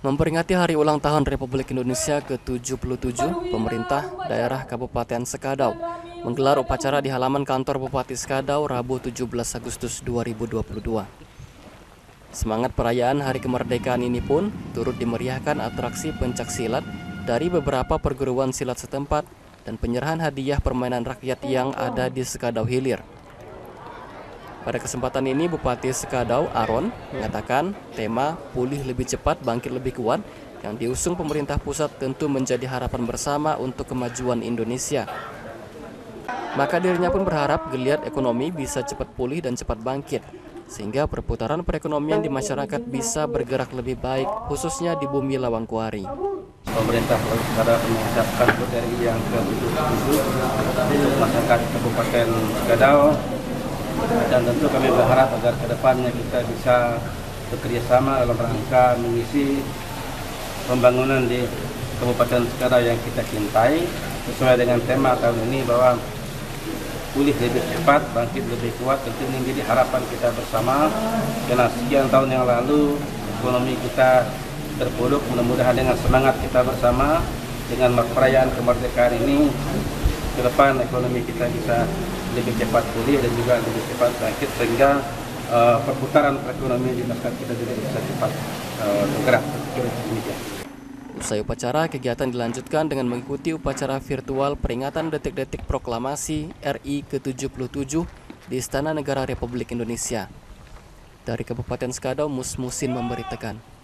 Memperingati hari ulang tahun Republik Indonesia ke-77, pemerintah daerah Kabupaten Sekadau menggelar upacara di halaman kantor Bupati Sekadau Rabu 17 Agustus 2022. Semangat perayaan Hari Kemerdekaan ini pun turut dimeriahkan atraksi pencak silat dari beberapa perguruan silat setempat dan penyerahan hadiah permainan rakyat yang ada di Sekadau Hilir. Pada kesempatan ini Bupati Sekadau Aron mengatakan tema pulih lebih cepat bangkit lebih kuat yang diusung pemerintah pusat tentu menjadi harapan bersama untuk kemajuan Indonesia. Maka dirinya pun berharap geliat ekonomi bisa cepat pulih dan cepat bangkit sehingga perputaran perekonomian di masyarakat bisa bergerak lebih baik khususnya di bumi Lawangkuari. Pemerintah Sekadau mengucapkan dari yang ke-77 untuk masyarakat Kabupaten Sekadau dan tentu kami berharap agar ke depannya kita bisa bekerjasama dalam rangka mengisi pembangunan di Kabupaten Sekadau yang kita cintai sesuai dengan tema tahun ini bahwa pulih lebih cepat, bangkit lebih kuat tentu ini menjadi harapan kita bersama. Karena sekian tahun yang lalu ekonomi kita terpuruk mudah-mudahan dengan semangat kita bersama dengan perayaan kemerdekaan ini ke depan ekonomi kita bisa lebih cepat pulih dan juga lebih cepat bangkit sehingga uh, perputaran perekonomian di masyarakat kita juga bisa cepat uh. Usai upacara, kegiatan dilanjutkan dengan mengikuti upacara virtual peringatan detik-detik proklamasi RI ke-77 di Istana Negara Republik Indonesia. Dari Kabupaten Skadau, Mus Musin memberitakan.